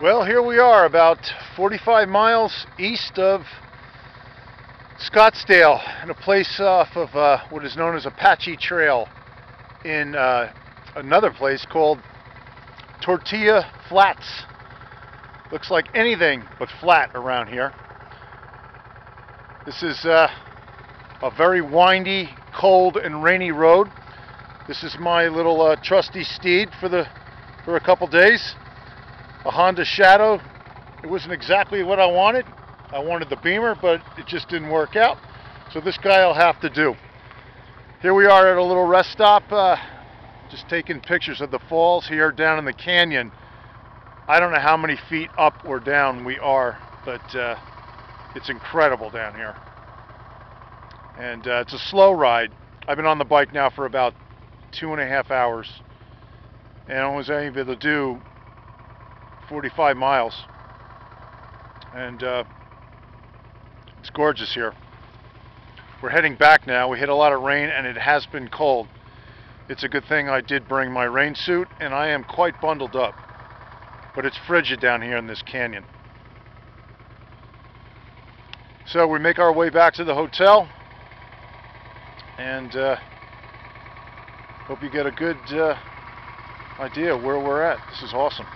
Well, here we are about 45 miles east of Scottsdale in a place off of uh, what is known as Apache Trail in uh, another place called Tortilla Flats. Looks like anything but flat around here. This is uh, a very windy, cold, and rainy road. This is my little uh, trusty steed for the for a couple days. A Honda Shadow. It wasn't exactly what I wanted. I wanted the Beamer, but it just didn't work out. So this guy will have to do. Here we are at a little rest stop, uh, just taking pictures of the falls here down in the canyon. I don't know how many feet up or down we are, but uh, it's incredible down here. And uh, it's a slow ride. I've been on the bike now for about two and a half hours. And I was able to do 45 miles. And uh, it's gorgeous here. We're heading back now. We hit a lot of rain and it has been cold. It's a good thing I did bring my rain suit and I am quite bundled up. But it's frigid down here in this canyon. So we make our way back to the hotel and uh, hope you get a good uh, idea where we're at. This is awesome.